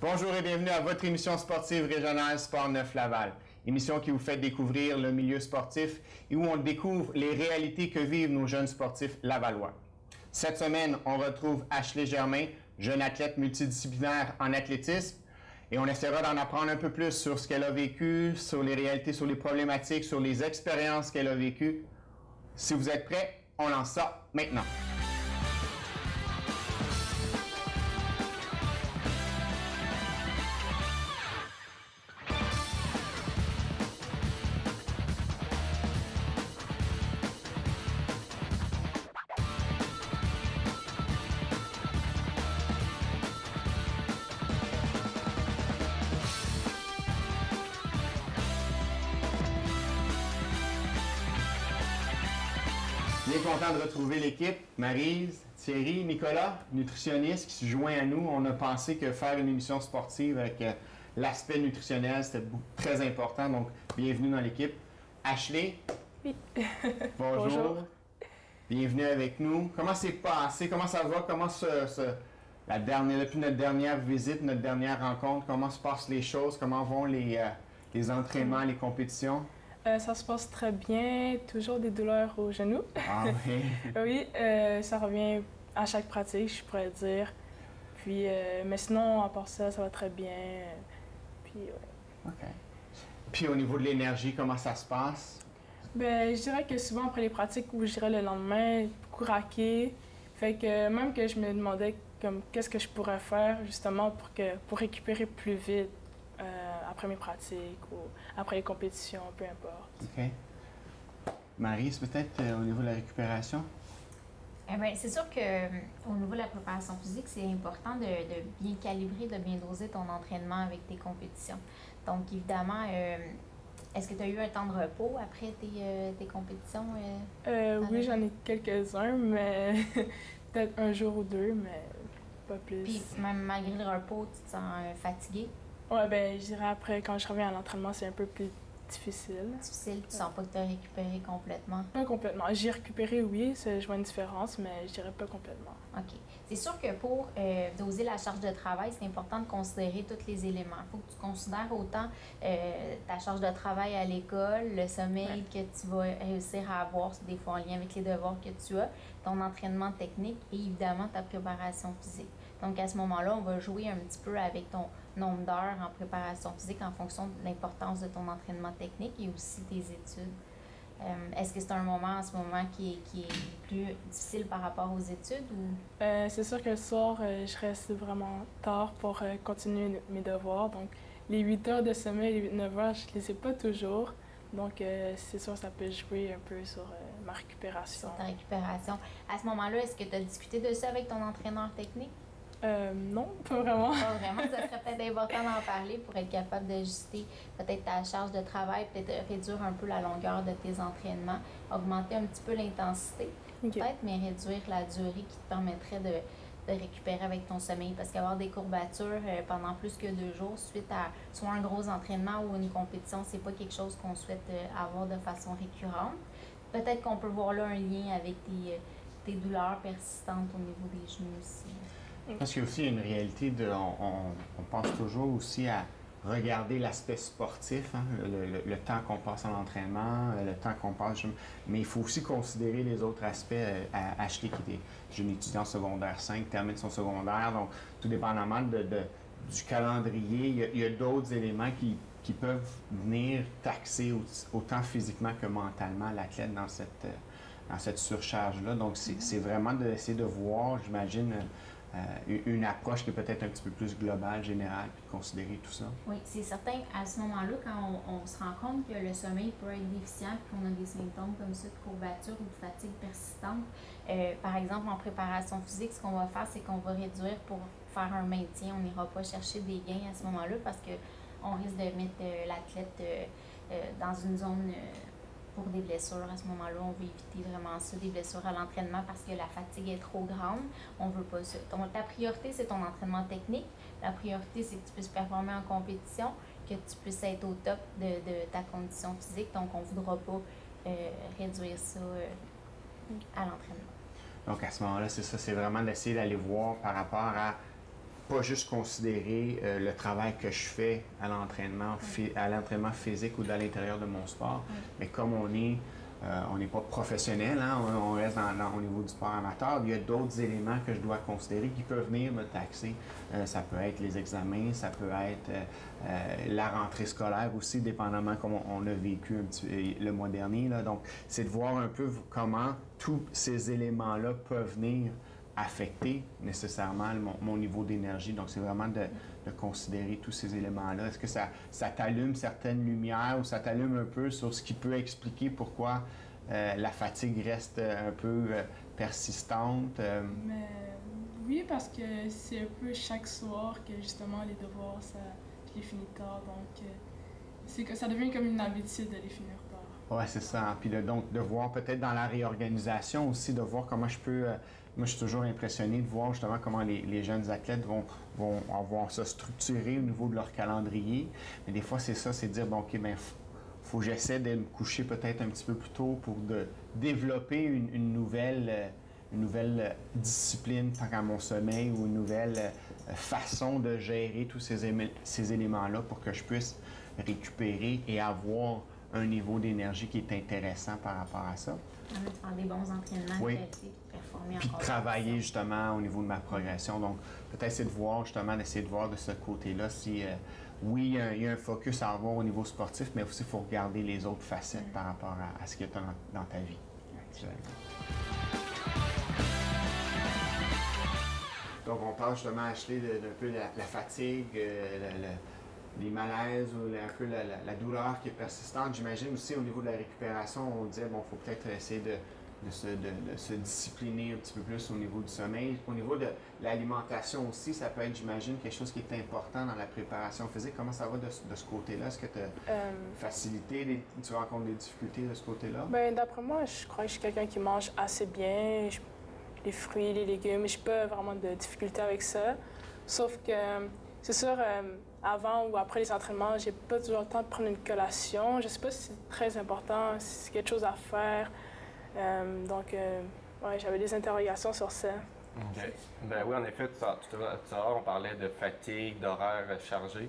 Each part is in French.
Bonjour et bienvenue à votre émission sportive régionale Sport 9 Laval. Émission qui vous fait découvrir le milieu sportif et où on découvre les réalités que vivent nos jeunes sportifs lavallois. Cette semaine, on retrouve Ashley Germain, jeune athlète multidisciplinaire en athlétisme, et on essaiera d'en apprendre un peu plus sur ce qu'elle a vécu, sur les réalités, sur les problématiques, sur les expériences qu'elle a vécues. Si vous êtes prêts, on lance ça maintenant. Content de retrouver l'équipe. Marise, Thierry, Nicolas, nutritionniste qui se joint à nous. On a pensé que faire une émission sportive avec euh, l'aspect nutritionnel, c'était très important. Donc, bienvenue dans l'équipe. Ashley, Oui. bonjour. Bonjour. Bienvenue avec nous. Comment c'est passé? Comment ça va? Comment se, se- la dernière, depuis notre dernière visite, notre dernière rencontre, comment se passent les choses? Comment vont les, euh, les entraînements, les compétitions? Euh, ça se passe très bien, toujours des douleurs au genou. Ah oui. oui, euh, ça revient à chaque pratique, je pourrais dire. Puis, euh, mais sinon, à part ça, ça va très bien. Puis, ouais. OK. Puis au niveau de l'énergie, comment ça se passe? Ben, je dirais que souvent après les pratiques où j'irais le lendemain, beaucoup raqué. Fait que même que je me demandais comme qu'est-ce que je pourrais faire justement pour que pour récupérer plus vite euh, après mes pratiques ou après les compétitions, peu importe. OK. Marie, c'est peut-être euh, au niveau de la récupération? Eh ben, c'est sûr que euh, au niveau de la préparation physique, c'est important de, de bien calibrer, de bien doser ton entraînement avec tes compétitions. Donc, évidemment, euh, est-ce que tu as eu un temps de repos après tes, euh, tes compétitions? euh? Euh, Ah, oui, j'en ai quelques-uns, mais peut-être un jour ou deux, mais pas plus. Puis, même malgré le repos, tu te sens fatigué, Ouais, ben, je dirais après, quand je reviens à l'entraînement, c'est un peu plus difficile. difficile, tu sens pas que tu as récupéré complètement. Pas complètement. J'ai récupéré, oui, je vois une différence, mais je dirais pas complètement. OK. C'est sûr que pour euh, doser la charge de travail, c'est important de considérer tous les éléments. Il faut que tu considères autant euh, ta charge de travail à l'école, le sommeil que tu vas réussir à avoir, c'est des fois en lien avec les devoirs que tu as, ton entraînement technique et évidemment ta préparation physique. Donc à ce moment-là, on va jouer un petit peu avec ton nombre d'heures en préparation physique en fonction de l'importance de ton entraînement technique et aussi tes études. Euh, Est-ce que c'est un moment en ce moment qui est, qui est plus difficile par rapport aux études Euh, c'est sûr que le soir, euh, je reste vraiment tard pour continuer mes devoirs. Donc, les 8 heures de sommeil, les 8-9 heures, je les ai pas toujours. Donc, c'est sûr ça peut jouer un peu sur ma récupération. sur ta récupération? À ce moment-là, est-ce que tu as discuté de ça avec ton entraîneur technique? Euh, non, pas vraiment. Pas vraiment, ça serait peut-être important d'en parler pour être capable d'ajuster peut-être ta charge de travail, peut-être réduire un peu la longueur de tes entraînements, augmenter un petit peu l'intensité, peut-être, mais réduire la durée qui te permettrait de, de récupérer avec ton sommeil. Parce qu'avoir des courbatures euh, pendant plus que deux jours suite à soit un gros entraînement ou une compétition, c'est pas quelque chose qu'on souhaite euh, avoir de façon récurrente. Peut-être qu'on peut voir là un lien avec tes, euh, tes douleurs persistantes au niveau des genoux aussi. Parce qu'il y a aussi une réalité de. On, on- pense toujours aussi à regarder l'aspect sportif, hein, le, le- le temps qu'on passe en entraînement, euh, le temps qu'on passe. Mais il faut aussi considérer les autres aspects. euh, À Ashley, qui est étudiant secondaire 5, termine son secondaire. Donc, tout dépendamment de, du calendrier, il y a d'autres éléments qui, qui peuvent venir taxer au- autant physiquement que mentalement l'athlète dans cette, euh, dans cette surcharge-là. Donc, c'est c'est vraiment d'essayer de voir, j'imagine, euh, une approche qui est peut-être un petit peu plus globale, générale, puis de considérer tout ça. Oui, c'est certain. À ce moment-là, quand on, on se rend compte que le sommeil peut être déficient, puis qu'on a des symptômes comme ça de courbature ou de fatigue persistante, euh, par exemple en préparation physique, ce qu'on va faire, c'est qu'on va réduire pour faire un maintien. On n'ira pas chercher des gains à ce moment-là parce que on risque de mettre euh, l'athlète euh, euh, dans une zone euh, pour des blessures. À ce moment-là, on veut éviter vraiment ça, des blessures à l'entraînement parce que la fatigue est trop grande. On veut pas ça. Donc, ta priorité, c'est ton entraînement technique. La priorité, c'est que tu puisses performer en compétition, que tu puisses être au top de, de ta condition physique. Donc, on ne voudra pas euh, réduire ça euh, à l'entraînement. Donc à ce moment-là, c'est ça, c'est vraiment d'essayer d'aller voir par rapport à pas juste considérer euh, le travail que je fais à l'entraînement, à l'entraînement physique ou dans l'intérieur de mon sport, mais comme on est euh, on n'est pas professionnel, hein, on, reste au niveau du sport amateur. Il y a d'autres éléments que je dois considérer qui peuvent venir me taxer. Euh, ça peut être les examens, ça peut être la rentrée scolaire aussi, dépendamment comment on, a vécu un petit, le mois dernier. Donc, c'est de voir un peu comment tous ces éléments-là peuvent venir affecter nécessairement mon, niveau d'énergie. Donc, c'est vraiment de, considérer tous ces éléments-là. Est-ce que ça, ça t'allume certaines lumières ou ça t'allume un peu sur ce qui peut expliquer pourquoi euh, la fatigue reste un peu euh, persistante? Euh? Mais, oui, parce que c'est un peu chaque soir que justement les devoirs, ça, je les finis tard. Donc, c'est que ça devient comme une habitude de les finir tard. Oui, c'est ça. Puis donc, de voir peut-être dans la réorganisation aussi, de voir comment je peux moi, je suis toujours impressionné de voir justement comment les, jeunes athlètes vont, vont avoir ça structuré au niveau de leur calendrier. Mais des fois, c'est ça, c'est dire, bon, OK, ben, faut que j'essaie de me coucher peut-être un petit peu plus tôt pour de développer une, nouvelle, euh, une nouvelle euh, discipline tant qu'à mon sommeil ou une nouvelle euh, façon de gérer tous ces, ces éléments-là pour que je puisse récupérer et avoir un niveau d'énergie qui est intéressant par rapport à ça. Faire des bons entraînements, oui. performer Puis de travailler justement au niveau de ma progression. Donc, peut-être c'est de voir justement, d'essayer de voir de ce côté-là si, euh, oui, il y, a un focus à avoir au niveau sportif, mais aussi il faut regarder les autres facettes par rapport à, ce qu'il y a dans, ta vie. Donc, on parle justement, Ashley, d'un peu la, la fatigue, euh, les malaises ou un peu la, douleur qui est persistante. J'imagine aussi au niveau de la récupération, on disait, bon, il faut peut-être essayer de, se, discipliner un petit peu plus au niveau du sommeil. Au niveau de l'alimentation aussi, ça peut être, j'imagine, quelque chose qui est important dans la préparation physique. Comment ça va de, ce côté-là? Est-ce que tu as euh, facilité, tu rencontres des difficultés de ce côté-là? Bien, d'après moi, je crois que je suis quelqu'un qui mange assez bien. les fruits, les légumes, je n'ai pas vraiment de difficultés avec ça. Sauf que, c'est sûr, euh, avant ou après les entraînements, j'ai pas toujours le temps de prendre une collation. Je sais pas si c'est très important, si c'est quelque chose à faire. Euh, donc, euh, ouais, j'avais des interrogations sur ça. Ben oui, en effet, tout à l'heure, on parlait de fatigue, d'horaire chargé.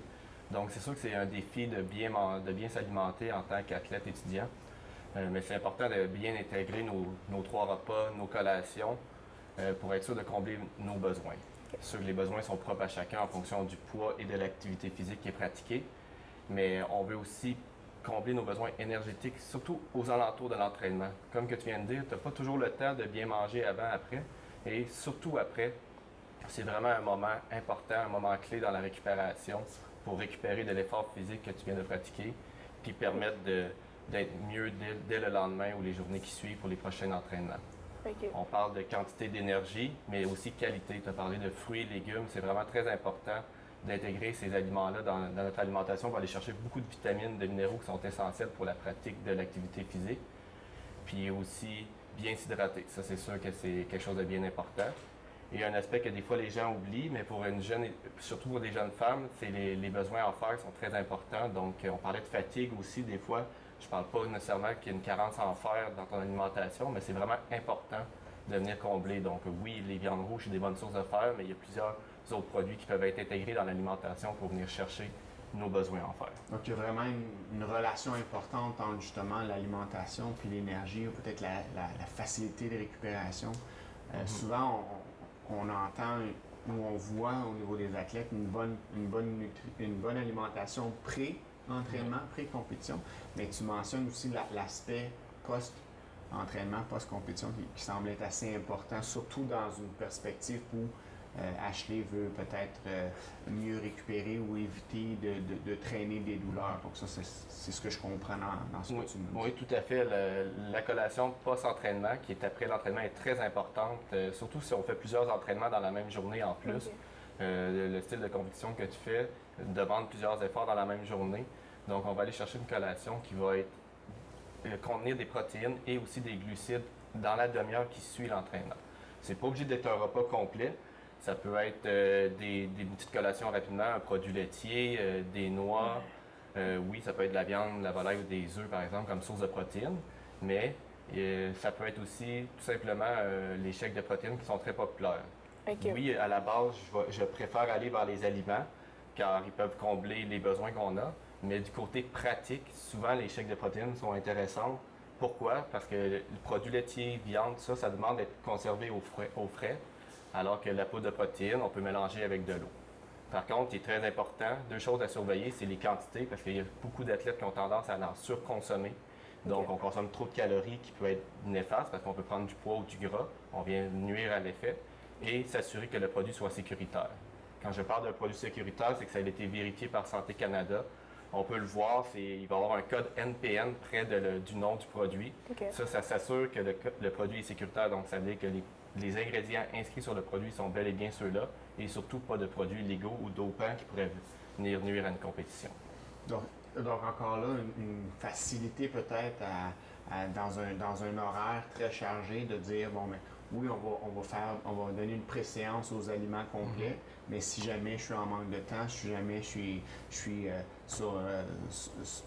Donc, c'est sûr que c'est un défi de bien, de bien s'alimenter en tant qu'athlète étudiant. Euh, mais c'est important de bien intégrer nos, nos, trois repas, nos collations, pour être sûr de combler nos besoins sûr que les besoins sont propres à chacun en fonction du poids et de l'activité physique qui est pratiquée, mais on veut aussi combler nos besoins énergétiques, surtout aux alentours de l'entraînement. Comme que tu viens de dire, tu n'as pas toujours le temps de bien manger avant, après, et surtout après, c'est vraiment un moment important, un moment clé dans la récupération pour récupérer de l'effort physique que tu viens de pratiquer, puis permettre d'être mieux dès, dès, le lendemain ou les journées qui suivent pour les prochains entraînements. On parle de quantité d'énergie, mais aussi qualité. Tu as parlé de fruits légumes. C'est vraiment très important d'intégrer ces aliments-là dans, notre alimentation pour aller chercher beaucoup de vitamines, de minéraux qui sont essentiels pour la pratique de l'activité physique. Puis aussi bien s'hydrater. Ça, c'est sûr que c'est quelque chose de bien important. Et un aspect que des fois les gens oublient, mais pour une jeune, surtout pour des jeunes femmes, c'est les, les besoins en fer sont très importants. Donc, on parlait de fatigue aussi des fois. Je ne parle pas nécessairement qu'il y a une carence en fer dans ton alimentation, mais c'est vraiment important de venir combler. Donc oui, les viandes rouges, c'est des bonnes sources de fer, mais il y a plusieurs autres produits qui peuvent être intégrés dans l'alimentation pour venir chercher nos besoins en fer. Donc il y a vraiment une, relation importante entre justement l'alimentation puis l'énergie, ou peut-être la, facilité de récupération. Euh, mm-hmm. Souvent, on, entend ou on voit au niveau des athlètes une bonne, une bonne, une bonne alimentation pré entraînement, pré-compétition, mais tu mentionnes aussi l'aspect post-entraînement, post-compétition qui, semble être assez important, surtout dans une perspective où euh, Ashley veut peut-être euh, mieux récupérer ou éviter de, traîner des douleurs. Donc ça, c'est ce que je comprends dans, ce oui, que tu me dis. Oui, tout à fait. la collation post-entraînement, qui est après l'entraînement, est très importante, euh, surtout si on fait plusieurs entraînements dans la même journée en plus. le, style de compétition que tu fais demande plusieurs efforts dans la même journée. Donc, on va aller chercher une collation qui va être, euh, contenir des protéines et aussi des glucides dans la demi-heure qui suit l'entraînement. C'est pas obligé d'être un repas complet. Ça peut être euh, des, petites collations rapidement, un produit laitier, euh, des noix. oui, ça peut être de la viande, la volaille ou des œufs, par exemple, comme source de protéines. Mais ça peut être aussi tout simplement les chèques de protéines qui sont très populaires. Oui, à la base, je, préfère aller vers les aliments car ils peuvent combler les besoins qu'on a. Mais du côté pratique, souvent les chèques de protéines sont intéressants. Pourquoi? Parce que le produit laitier, viande, ça, ça demande d'être conservé au frais, au frais, alors que la poudre de protéines, on peut mélanger avec de l'eau. Par contre, il est très important, deux choses à surveiller, c'est les quantités, parce qu'il y a beaucoup d'athlètes qui ont tendance à en surconsommer. Donc, on consomme trop de calories qui peut être néfaste parce qu'on peut prendre du poids ou du gras, on vient nuire à l'effet, et s'assurer que le produit soit sécuritaire. Quand je parle d'un produit sécuritaire, c'est que ça a été vérifié par Santé Canada. On peut le voir, il va y avoir un code NPN près du nom du produit. Ça, ça s'assure que le, produit est sécuritaire. Donc, ça veut dire que les, ingrédients inscrits sur le produit sont bel et bien ceux-là, et surtout pas de produits légaux ou dopants qui pourraient venir nuire à une compétition. Donc, encore là, une, facilité peut-être dans, un, dans un horaire très chargé de dire, bon, mais oui, on va, on va faire, on va donner une préséance aux aliments complets, mhm. mais si jamais je suis en manque de temps, si jamais je suis, je suis euh, sur, euh,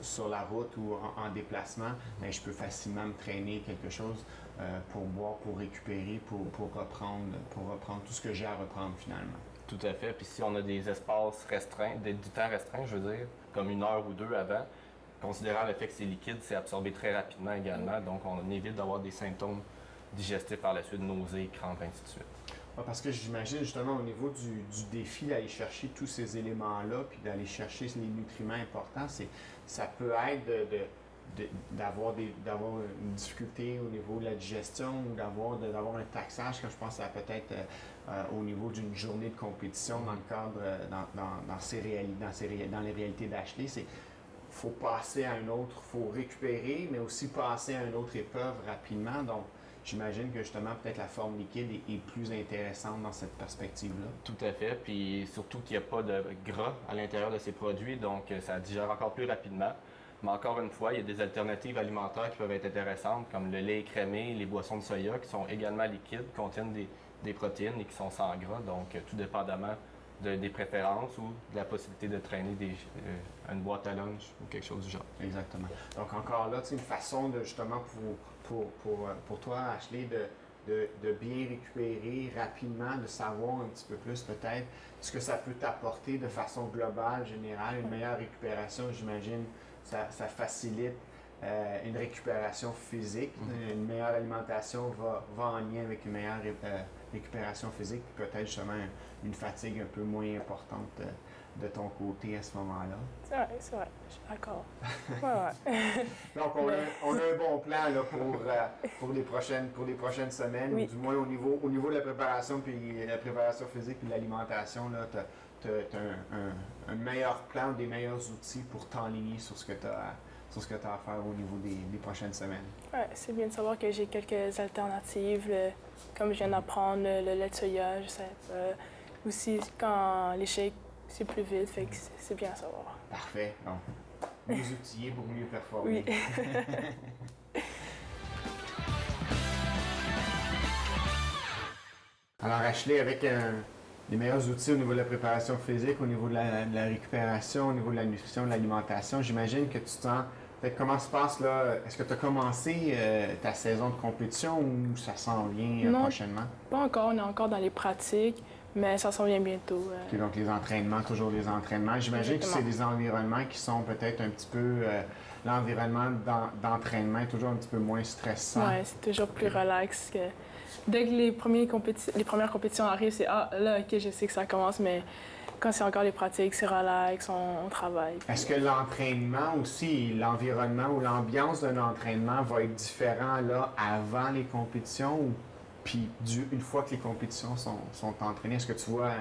sur la route ou en, déplacement, mhm. ben, je peux facilement me traîner quelque chose euh, pour boire, pour récupérer, pour, pour, reprendre, pour reprendre tout ce que j'ai à reprendre finalement. Tout à fait. Puis si on a des espaces restreints, du temps restreint, je veux dire, comme une heure ou deux avant, considérant le fait que c'est liquide, c'est absorbé très rapidement également, donc on évite d'avoir des symptômes digestif par la suite, nausées, crampes, ainsi de suite. parce que j'imagine justement au niveau du, défi d'aller chercher tous ces éléments-là, puis d'aller chercher les nutriments importants, ça peut être de, d'avoir d'avoir une difficulté au niveau de la digestion ou d'avoir d'avoir un taxage quand je pense à peut-être euh, euh, au niveau d'une journée de compétition dans le cadre euh, dans, dans, ces dans, dans les réalités d'Ashley c'est faut passer à un autre faut récupérer mais aussi passer à une autre épreuve rapidement donc j'imagine que justement, peut-être la forme liquide est, plus intéressante dans cette perspective-là. Tout à fait. Puis surtout qu'il n'y a pas de gras à l'intérieur de ces produits, donc euh, ça digère encore plus rapidement. Mais encore une fois, il y a des alternatives alimentaires qui peuvent être intéressantes, comme le lait écrémé, les boissons de soya, qui sont également liquides, contiennent des, des protéines et qui sont sans gras. Donc, euh, tout dépendamment des préférences ou de la possibilité de traîner des, euh, une boîte à lunch ou quelque chose du genre. Exactement. Donc encore là, c'est une façon de justement pour, pour, pour, euh, pour toi, Ashley, de, de, de, bien récupérer rapidement, de savoir un petit peu plus peut-être ce que ça peut t'apporter de façon globale, générale, une meilleure récupération, j'imagine, ça, ça facilite euh, une récupération physique. Mm-hmm. Une meilleure alimentation va, va, en lien avec une meilleure récupération physique, peut-être justement une fatigue un peu moins importante euh, de ton côté à ce moment-là. C'est vrai, c'est vrai, je suis d'accord. Donc, on a, on a, un bon plan là, pour, euh, pour, les prochaines, pour les prochaines semaines, du moins au niveau, au niveau de la préparation, puis la préparation physique puis l'alimentation, tu as, un, un, meilleur plan, des meilleurs outils pour t'enligner sur ce que tu as sur ce que tu as à faire au niveau des, des prochaines semaines. Oui, c'est bien de savoir que j'ai quelques alternatives, comme je viens d'apprendre, le lait de soya, je sais aussi, quand les shakes, c'est plus vite, fait que c'est bien à savoir. Parfait. Mieux outillés pour mieux performer. Oui. Alors, Ashley, avec euh, les meilleurs outils au niveau de la préparation physique, au niveau de la, récupération, au niveau de la nutrition, de l'alimentation, j'imagine que tu sens comment se passe là? Est-ce que tu as commencé euh, ta saison de compétition ou ça s'en vient euh, prochainement? Pas encore, on est encore dans les pratiques, mais ça s'en vient bientôt. Euh. donc les entraînements, toujours les entraînements. J'imagine que c'est des environnements qui sont peut-être un petit peu. L'environnement d'entraînement est toujours un petit peu moins stressant. Oui, c'est toujours plus relax. Que... Dès que les, premiers les premières compétitions arrivent, c'est Ah, là, OK, je sais que ça commence, mais quand c'est encore les pratiques, c'est relax, on, travaille. Est-ce que l'entraînement aussi, l'environnement ou l'ambiance d'un entraînement va être différent là avant les compétitions ou puis une fois que les compétitions sont, sont entraînées, est-ce que tu vois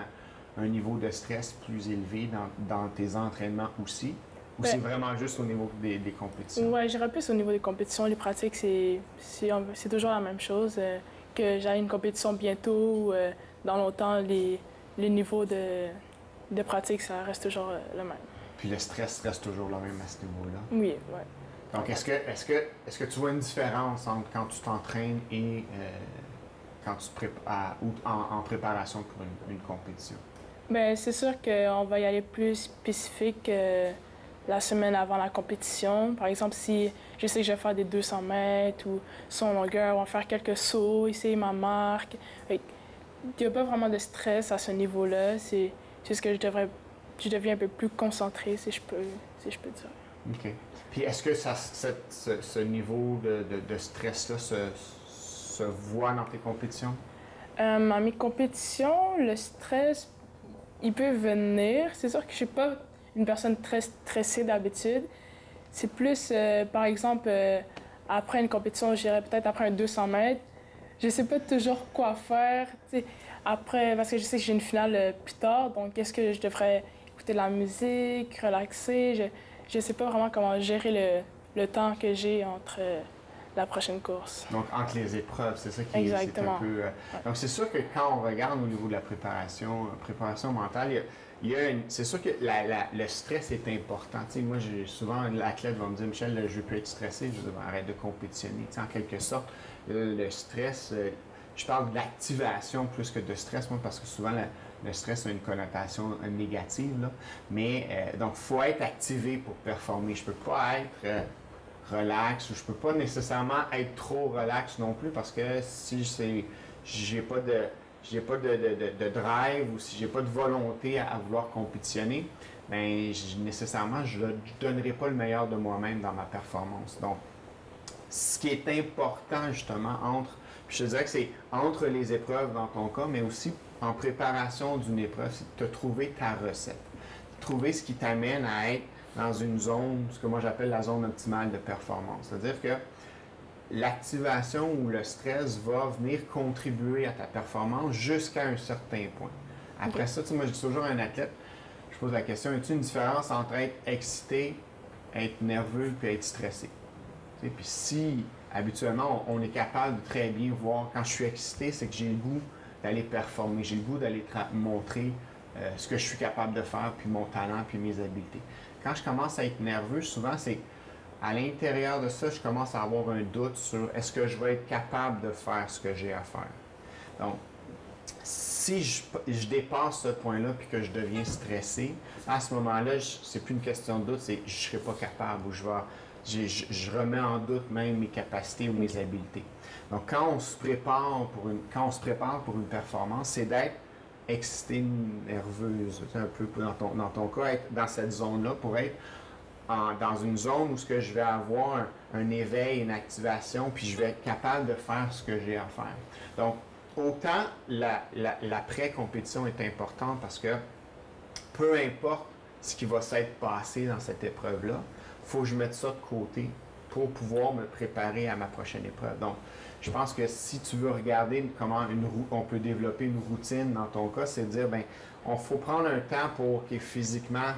un, niveau de stress plus élevé dans, dans tes entraînements aussi? Ou ben c'est vraiment juste au niveau des, des compétitions? Oui, j'irais plus au niveau des compétitions. Les pratiques, c'est toujours la même chose. Euh, que j'aille une compétition bientôt ou euh, dans longtemps, les, les niveaux de, de pratique, ça reste toujours euh, le même. Puis le stress reste toujours le même à ce niveau-là? Oui, oui. Donc, est-ce que, est que, est que tu vois une différence entre quand tu t'entraînes et quand tu prépares, ou en, préparation pour une, compétition? Bien, c'est sûr qu'on va y aller plus spécifique euh, la semaine avant la compétition. Par exemple, si je sais que je vais faire des 200 mètres ou son longueur, on va faire quelques sauts, essayer ma marque il n'y a pas vraiment de stress à ce niveau-là. C'est juste que je devrais, je deviens un peu plus concentrée, si je peux, si je peux dire. OK. Puis est-ce que ça, ce, ce niveau de, de- de stress-là se, se voit dans tes compétitions? Euh, à mes compétitions, le stress, il peut venir. C'est sûr que je suis pas une personne très stressée d'habitude. C'est plus, euh, par exemple, euh, après une compétition, je dirais peut-être après un 200 mètres, je sais pas toujours quoi faire. Après, parce que je sais que j'ai une finale euh, plus tard, donc est-ce que je devrais écouter de la musique, relaxer? Je ne sais pas vraiment comment gérer le, le temps que j'ai entre la prochaine course. Donc, entre les épreuves, c'est ça qui est- un peu. euh, Donc, c'est sûr que quand on regarde au niveau de la préparation, euh, préparation mentale, il y a, une- c'est sûr que la- la- le stress est important. Moi, j'ai souvent l'athlète va me dire Michel, je plus être stressé, je veux arrête de compétitionner. En quelque sorte, le, le stress, euh, je parle d'activation plus que de stress, moi, parce que souvent, la- le stress a une connotation négative. là. Mais euh, donc, il faut être activé pour performer. Je peux pas être. Relax ou je peux pas nécessairement être trop relax non plus parce que si c'est j'ai pas de j'ai pas de, de- de- drive ou si j'ai pas de volonté à, vouloir compétitionner, ben nécessairement je ne donnerai pas le meilleur de moi-même dans ma performance. Donc ce qui est important justement entre puis je te dirais que c'est entre les épreuves dans ton cas, mais aussi en préparation d'une épreuve, c'est de trouver ta recette. Trouver ce qui t'amène à être dans une zone, ce que moi j'appelle la zone optimale de performance. C'est-à-dire que l'activation ou le stress va venir contribuer à ta performance jusqu'à un certain point. Après ça, tu sais, moi je dis toujours à un athlète, je pose la question, y a-t-il une différence entre être excité, être nerveux puis être stressé? Tu sais, Puis si habituellement on, on est capable de très bien voir quand je suis excité, c'est que j'ai le goût d'aller performer, j'ai le goût d'aller montrer euh, ce que je suis capable de faire, puis mon talent, puis mes habiletés. Quand je commence à être nerveux, souvent c'est à l'intérieur de ça, je commence à avoir un doute sur est-ce que je vais être capable de faire ce que j'ai à faire. Donc, si je, dépasse ce point-là puis que je deviens stressé, à ce moment-là, c'est plus une question de doute, c'est je serai pas capable ou je vais, je remets en doute même mes capacités ou mes habiletés. Donc, quand on se prépare pour une, quand on se prépare pour une performance, c'est d'être excité, nerveuse, un peu dans ton, dans ton cas, être dans cette zone-là pour être dans une zone où ce que je vais avoir un, éveil, une activation, puis je vais être capable de faire ce que j'ai à faire. Donc, autant la, la- l'après-compétition est importante parce que peu importe ce qui va s'être passé dans cette épreuve-là, faut que je mette ça de côté pour pouvoir me préparer à ma prochaine épreuve. Donc, je pense que si tu veux regarder comment une on peut développer une routine dans ton cas, c'est de dire, ben, on faut prendre un temps pour qu'il physiquement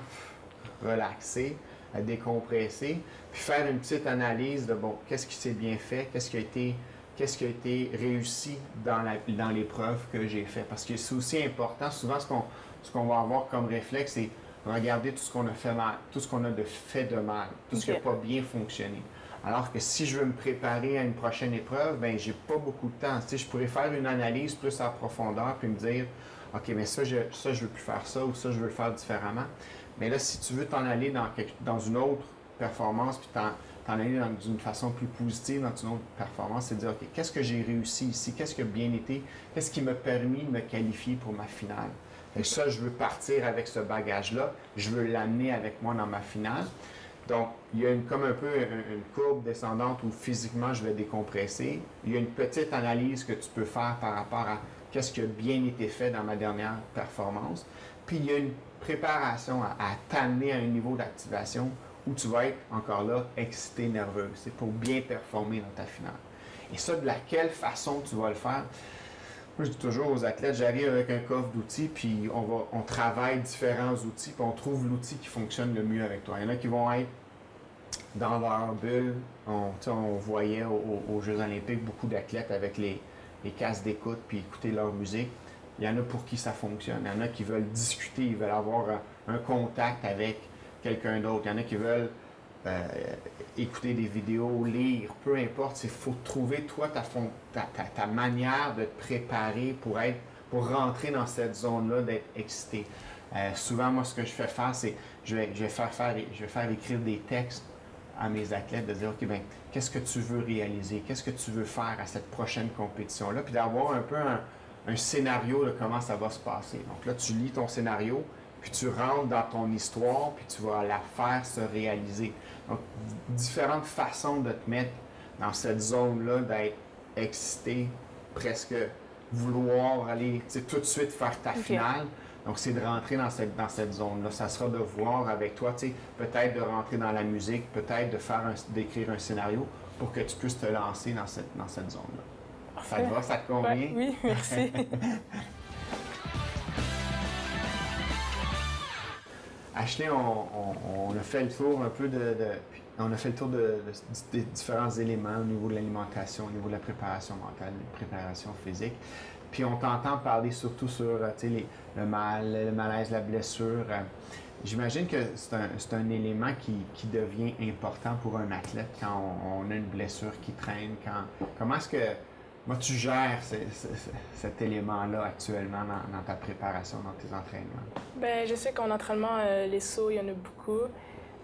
relaxer, à décompresser, puis faire une petite analyse de bon, qu'est-ce qui s'est bien fait, qu'est-ce qui a été, qu'est-ce qui a été réussi dans, la, dans l'épreuve que j'ai fait. Parce que c'est aussi important, souvent ce qu'on, ce qu'on va avoir comme réflexe, c'est regarder tout ce qu'on a fait mal, tout ce qu'on a de fait de mal, tout ce qui n'a pas bien fonctionné. Alors que si je veux me préparer à une prochaine épreuve, ben j'ai pas beaucoup de temps. Tu sais, je pourrais faire une analyse plus en profondeur puis me dire, OK, mais ça, je, ça, veux plus faire ça ou ça, je veux le faire différemment. Mais là, si tu veux t'en aller dans, une autre performance puis t'en, aller dans- d'une façon plus positive dans une autre performance, c'est de dire, OK, qu'est-ce que j'ai réussi ici? Qu'est-ce qui a bien été? Qu'est-ce qui m'a permis de me qualifier pour ma finale? Que ça, je veux partir avec ce bagage-là. Je veux l'amener avec moi dans ma finale. Donc, il y a comme un peu une, une courbe descendante où physiquement je vais décompresser. Il y a une petite analyse que tu peux faire par rapport à qu'est-ce qui a bien été fait dans ma dernière performance. Puis il y a une préparation à, à t'amener à un niveau d'activation où tu vas être encore là excité, nerveux. C'est pour bien performer dans ta finale. Et ça, de laquelle façon tu vas le faire? Moi, je dis toujours aux athlètes, j'arrive avec un coffre d'outils, puis on, va, on travaille différents outils, puis on trouve l'outil qui fonctionne le mieux avec toi. Il y en a qui vont être dans leur bulle. On, on voyait au- au- aux Jeux olympiques beaucoup d'athlètes avec les, les d'écoute, puis écouter leur musique. Il y en a pour qui ça fonctionne. Il y en a qui veulent discuter, ils veulent avoir un contact avec quelqu'un d'autre. Il y en a qui veulent euh, écouter des vidéos, lire, peu importe. Il faut trouver, toi, ta, manière de te préparer pour, être, pour rentrer dans cette zone-là, d'être excité. Euh, souvent, moi, ce que je fais faire, c'est je vais, je vais faire, faire, je vais faire écrire des textes à mes athlètes, de dire, OK, ben, qu'est-ce que tu veux réaliser? Qu'est-ce que tu veux faire à cette prochaine compétition-là? Puis d'avoir un peu un scénario de comment ça va se passer. Donc là, tu lis ton scénario, puis tu rentres dans ton histoire, puis tu vas la faire se réaliser. Donc, différentes façons de te mettre dans cette zone-là, d'être excité, presque vouloir aller tout de suite faire ta finale. Donc, c'est de rentrer dans cette, dans cette zone-là. Ça sera de voir avec toi, peut-être de rentrer dans la musique, peut-être de faire d'écrire un scénario pour que tu puisses te lancer dans cette, dans cette zone-là. Ça te va, ça te convient? oui, merci. Ashley, on, a fait le tour un peu de, on a fait le tour de, différents éléments au niveau de l'alimentation, au niveau de la préparation mentale, la préparation physique. Puis on t'entend parler surtout sur euh, le mal, le malaise, la blessure. J'imagine que c'est un, un, élément qui, qui, devient important pour un athlète quand on, a une blessure qui traîne. Quand, comment est-ce que moi, tu gères cet élément-là actuellement dans, ta préparation, dans tes entraînements? Bien, je sais qu'en entraînement, euh, les sauts, il y en a beaucoup.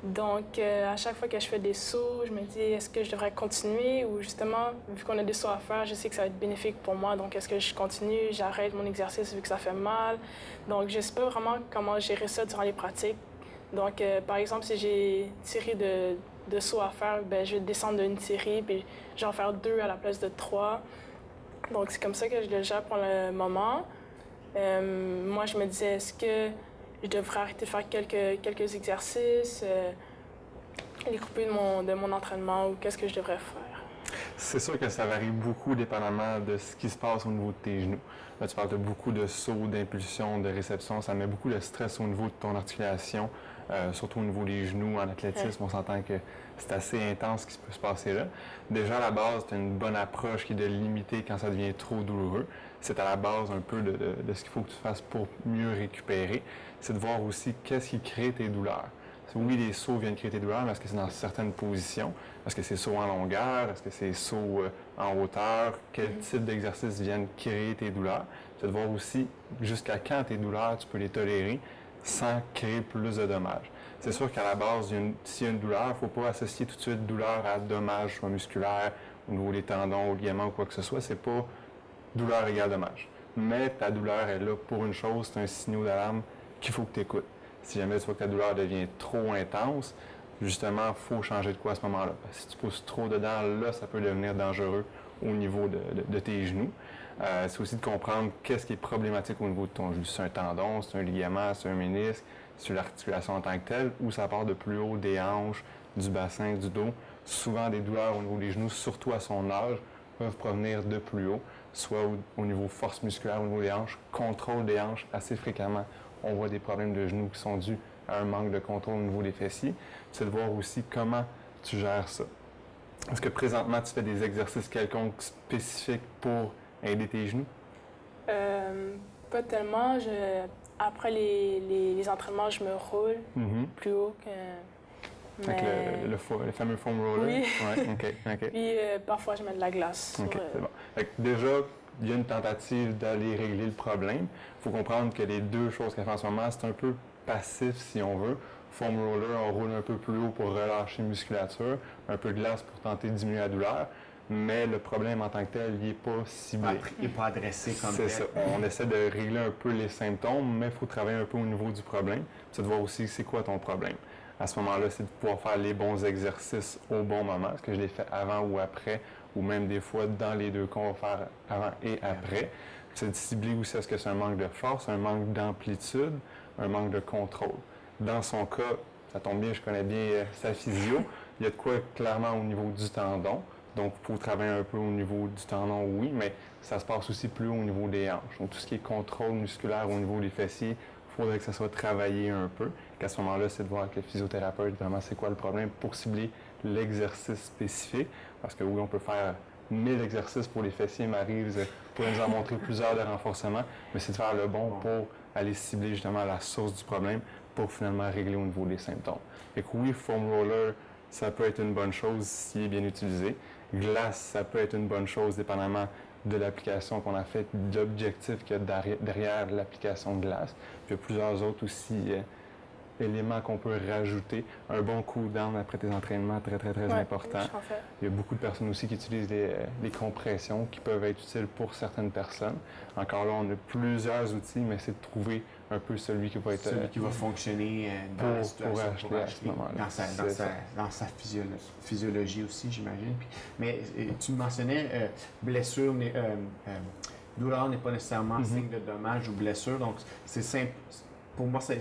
Donc, euh, à chaque fois que je fais des sauts, je me dis, est-ce que je devrais continuer? Ou justement, vu qu'on a des sauts à faire, je sais que ça va être bénéfique pour moi. Donc, est-ce que je continue, j'arrête mon exercice vu que ça fait mal? Donc, je ne sais pas vraiment comment gérer ça durant les pratiques. Donc, euh, par exemple, si j'ai série de, de sauts à faire, ben, je vais descendre d'une série, puis j'en faire deux à la place de trois. Donc, c'est comme ça que je le gère pour le moment. Euh, moi, je me disais, est-ce que je devrais arrêter de faire quelques, quelques exercices, euh, les couper de mon, de mon entraînement ou qu'est-ce que je devrais faire? C'est sûr que ça varie beaucoup dépendamment de ce qui se passe au niveau de tes genoux. Là, tu parles de beaucoup de sauts, d'impulsion, de réception. Ça met beaucoup de stress au niveau de ton articulation, euh, surtout au niveau des genoux. En athlétisme, on s'entend que c'est assez intense ce qui peut se passer là. Déjà, à la base, c'est une bonne approche qui est de limiter quand ça devient trop douloureux. C'est à la base un peu de, de ce qu'il faut que tu fasses pour mieux récupérer c'est de voir aussi qu'est-ce qui crée tes douleurs. Oui, les sauts viennent créer tes douleurs, mais est-ce que c'est dans certaines positions? Est-ce que c'est saut en longueur? Est-ce que c'est saut euh, en hauteur? Quel mm-hmm. type d'exercice viennent créer tes douleurs? C'est de voir aussi jusqu'à quand tes douleurs, tu peux les tolérer sans créer plus de dommages. C'est sûr qu'à la base, s'il y a une douleur, il ne faut pas associer tout de suite douleur à dommage, soit musculaire, au niveau des tendons, ou ligaments ou quoi que ce soit. C'est pas douleur égale dommage. Mais ta douleur est là pour une chose, c'est un signal d'alarme qu'il faut que tu écoutes. Si jamais tu vois que ta douleur devient trop intense, justement, il faut changer de quoi à ce moment-là. si tu pousses trop dedans, là, ça peut devenir dangereux au niveau de, tes genoux. Euh, c'est aussi de comprendre qu'est-ce qui est problématique au niveau de ton genou. C'est un tendon, c'est un ligament, c'est un ménisque, c'est l'articulation en tant que telle, ou ça part de plus haut des hanches, du bassin, du dos. Souvent, des douleurs au niveau des genoux, surtout à son âge, peuvent provenir de plus haut, soit au niveau force musculaire, au niveau des hanches, contrôle des hanches assez fréquemment on voit des problèmes de genoux qui sont dus à un manque de contrôle au niveau des fessiers. C'est de voir aussi comment tu gères ça. Est-ce que présentement, tu fais des exercices quelconques spécifiques pour aider tes genoux? Euh, pas tellement. Après les, entraînements, je me roule mm-hmm. plus haut que. Avec le, fameux foam roller? Oui. Ouais, Puis euh, parfois, je mets de la glace. Bon. déjà, il y a une tentative d'aller régler le problème. Il faut comprendre que les deux choses qu'elle fait en ce moment, c'est un peu passif si on veut. Foam roller, on roule un peu plus haut pour relâcher musculature, un peu de glace pour tenter de diminuer la douleur. Mais le problème en tant que tel, il n'est pas ciblé. Il n'est pas adressé comme C'est ça. On essaie de régler un peu les symptômes, mais il faut travailler un peu au niveau du problème. C'est de voir aussi c'est quoi ton problème. À ce moment-là, c'est de pouvoir faire les bons exercices au bon moment. Est-ce que je l'ai fait avant ou après ou même des fois dans les deux cas, on va faire avant et après. C'est de cibler aussi est-ce que c'est un manque de force, un manque d'amplitude, un manque de contrôle. Dans son cas, ça tombe bien, je connais bien euh, sa physio. Il y a de quoi clairement au niveau du tendon. Donc, il faut travailler un peu au niveau du tendon, oui, mais ça se passe aussi plus au niveau des hanches. Donc, tout ce qui est contrôle musculaire au niveau des fessiers, il faudrait que ça soit travaillé un peu. Qu'à ce moment-là, c'est de voir avec le physiothérapeute vraiment c'est quoi le problème pour cibler l'exercice spécifique. Parce que oui, on peut faire 1000 exercices pour les fessiers, Marie vous pourrait nous en montrer plusieurs de renforcement, mais c'est de faire le bon pour aller cibler justement la source du problème pour finalement régler au niveau des symptômes. Et que oui, foam roller, ça peut être une bonne chose s'il est bien utilisé. Glace, ça peut être une bonne chose dépendamment de l'application qu'on a faite, d'objectifs qu'il y a derrière, l'application de glace. Puis il y a plusieurs autres aussi euh, élément qu'on peut rajouter. Un bon cool down après tes entraînements, très, très, très Ouais, important. Il y a beaucoup de personnes aussi qui utilisent les, euh, les compressions qui peuvent être utiles pour certaines personnes. Encore là, on a plusieurs outils, mais c'est de trouver un peu celui qui va être Celui euh, qui va fonctionner euh, dans pour- la situation pour acheter à ce acheter, moment-là. dans sa, dans C'est sa, ça. dans sa physiolo- physiologie aussi, j'imagine. Mais euh, tu mentionnais euh, blessure, euh, euh, douleur n'est pas nécessairement Mhm. signe de dommage ou blessure, donc c'est simple. Pour moi, c'est-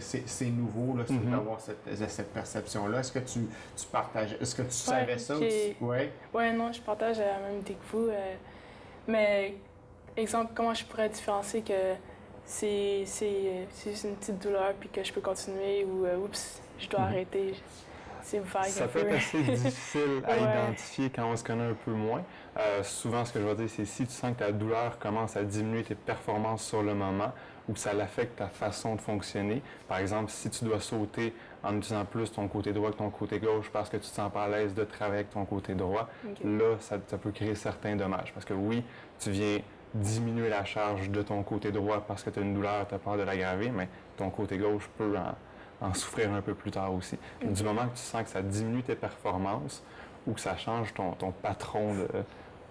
nouveau là, Mhm. d'avoir cette, cette perception-là. Est-ce que tu, tu partages, est-ce que tu savais ça j'ai- aussi? Ouais? Ouais, non, je partage la même idée que vous. euh, mais, exemple, comment je pourrais différencier que c'est juste une petite douleur puis que je peux continuer ou, euh, oups, je dois Mhm. arrêter. C'est Ça peut peu. être assez difficile à Ouais. identifier quand on se connaît un peu moins. Euh, souvent, ce que je vais dire, c'est si tu sens que ta douleur commence à diminuer tes performances sur le moment ou que ça l'affecte ta façon de fonctionner. Par exemple, si tu dois sauter en utilisant plus ton côté droit que ton côté gauche parce que tu te sens pas à l'aise de travailler avec ton côté droit, là, ça, ça peut créer certains dommages. Parce que oui, tu viens diminuer la charge de ton côté droit parce que tu as une douleur, tu as peur de l'aggraver, mais ton côté gauche peut en, en souffrir un peu plus tard aussi. Du moment que tu sens que ça diminue tes performances ou que ça change ton, ton patron de,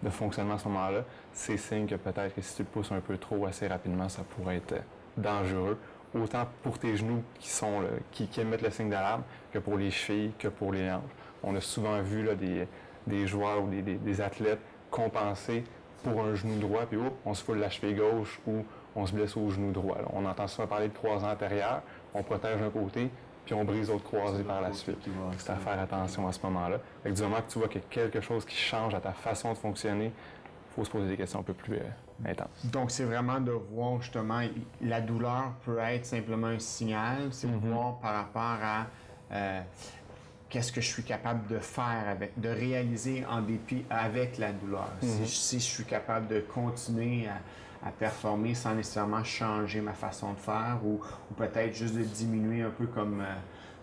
de fonctionnement à ce moment-là, c'est signe que peut-être que si tu le pousses un peu trop assez rapidement, ça pourrait être dangereux. Autant pour tes genoux qui, sont, qui, qui émettent le signe d'alarme que pour les chevilles, que pour les hanches. On a souvent vu là, des, des joueurs ou des, des- des athlètes compenser pour un genou droit, puis hop, on se foule la cheville gauche ou on se blesse au genou droit. là. On entend souvent parler de croisant antérieur, on protège un côté, puis on brise l'autre croisé par la suite. C'est à faire attention à ce moment-là. Fait que du moment que tu vois qu'il y a quelque chose qui change à ta façon de fonctionner, il faut se poser des questions un peu plus euh, intenses. Donc, c'est vraiment de voir justement, la douleur peut être simplement un signal, c'est de Mhm. voir par rapport à euh, qu'est-ce que je suis capable de faire avec, de réaliser en dépit avec la douleur. si, Mhm. je- si je suis capable de continuer à, à performer sans nécessairement changer ma façon de faire ou, ou peut-être juste de diminuer un peu comme, euh,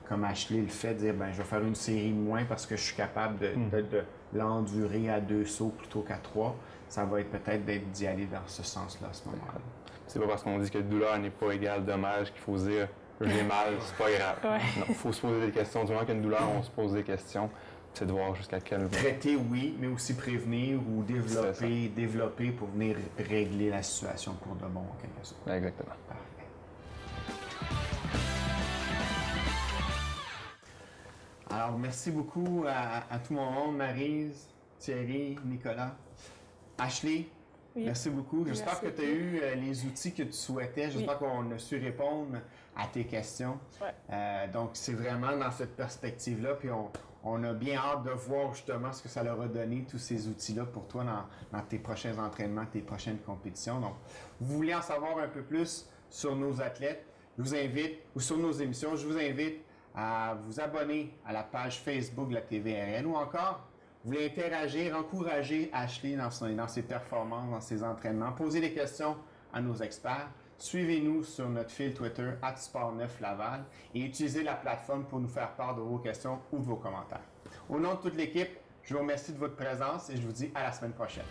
comme Ashley le fait, dire ben, je vais faire une série de moins parce que je suis capable de, Mhm. de- de l'endurer à deux sauts plutôt qu'à trois. Ça va être peut-être d'y aller dans ce sens-là à ce moment-là. C'est pas parce qu'on dit que douleur n'est pas égale dommage qu'il faut dire j'ai mal, c'est pas grave. Ouais. Il faut se poser des questions. Du moment qu'il y a une douleur, on se pose des questions. C'est de voir jusqu'à quel Traiter, oui, mais aussi prévenir ou développer, développer pour venir régler la situation pour de bon, en quelque sorte. Exactement. Parfait. Alors, merci beaucoup à, à tout mon monde, Maryse, Thierry, Nicolas, Ashley. Oui. Merci beaucoup. J'espère que tu as eu euh, les outils que tu souhaitais. J'espère qu'on a su répondre à tes questions. Ouais. Euh, donc, c'est vraiment dans cette perspective-là. Puis, on, on a bien hâte de voir justement ce que ça leur a donné, tous ces outils-là, pour toi dans, dans tes prochains entraînements, tes prochaines compétitions. Donc, vous voulez en savoir un peu plus sur nos athlètes, je vous invite, ou sur nos émissions, je vous invite à vous abonner à la page Facebook de la TVRN ou encore vous voulez interagir, encourager Ashley dans, son- dans ses performances, dans ses entraînements, poser des questions à nos experts. Suivez-nous sur notre fil Twitter, Sport9Laval, et utilisez la plateforme pour nous faire part de vos questions ou de vos commentaires. Au nom de toute l'équipe, je vous remercie de votre présence et je vous dis à la semaine prochaine.